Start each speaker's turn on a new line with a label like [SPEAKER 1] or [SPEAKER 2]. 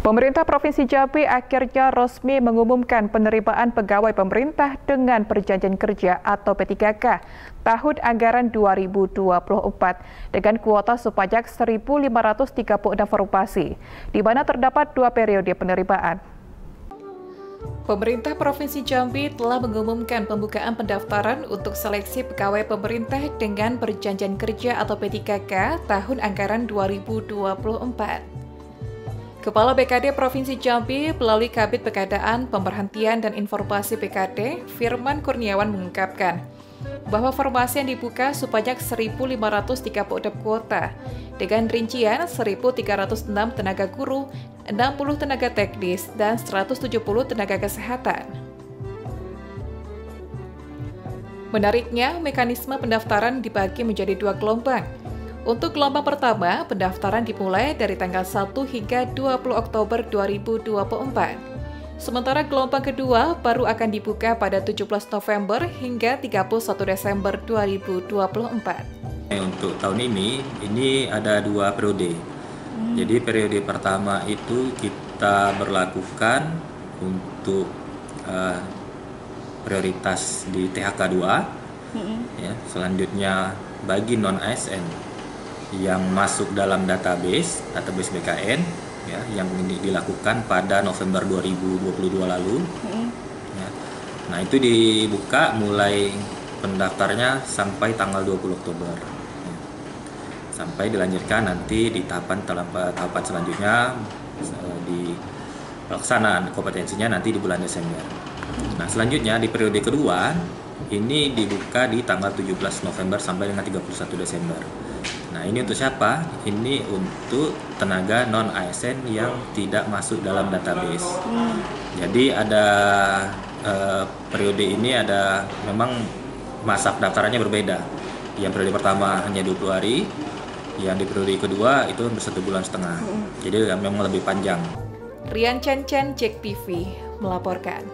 [SPEAKER 1] Pemerintah Provinsi Jambi akhirnya resmi mengumumkan penerimaan pegawai pemerintah dengan perjanjian kerja atau P3K tahun anggaran 2024 dengan kuota sepajak 1.536 formasi, di mana terdapat dua periode penerimaan. Pemerintah Provinsi Jambi telah mengumumkan pembukaan pendaftaran untuk seleksi pegawai pemerintah dengan perjanjian kerja atau P3K tahun anggaran 2024. Kepala BKD Provinsi Jambi melalui Kabit Pegadaan, Pemberhentian dan Informasi BKD, Firman Kurniawan mengungkapkan bahwa formasi yang dibuka sebanyak 1.536 kuota dengan rincian 1.306 tenaga guru, 60 tenaga teknis, dan 170 tenaga kesehatan. Menariknya, mekanisme pendaftaran dibagi menjadi dua gelombang, untuk gelombang pertama, pendaftaran dimulai dari tanggal 1 hingga 20 Oktober 2024. Sementara gelombang kedua baru akan dibuka pada 17 November hingga 31 Desember 2024.
[SPEAKER 2] Untuk tahun ini, ini ada dua periode. Hmm. Jadi periode pertama itu kita berlakukan untuk uh, prioritas di THK 2. Hmm. Ya, selanjutnya bagi non ASN yang masuk dalam database database BKN ya yang ini dilakukan pada November 2022 lalu. Hmm. Ya. Nah, itu dibuka mulai pendaftarnya sampai tanggal 20 Oktober. Ya. Sampai dilanjutkan nanti di tahapan tahapan selanjutnya di pelaksanaan kompetensinya nanti di bulan Desember. Nah, selanjutnya di periode kedua ini dibuka di tanggal 17 November sampai dengan 31 Desember. Nah, ini untuk siapa? Ini untuk tenaga non ASN yang tidak masuk dalam database. Hmm. Jadi ada uh, periode ini ada memang masa pendaftarannya berbeda. Yang periode pertama hanya 20 hari, yang di periode kedua itu satu bulan setengah. Hmm. Jadi memang lebih panjang.
[SPEAKER 1] Rian Chen Chen, Cek TV, melaporkan.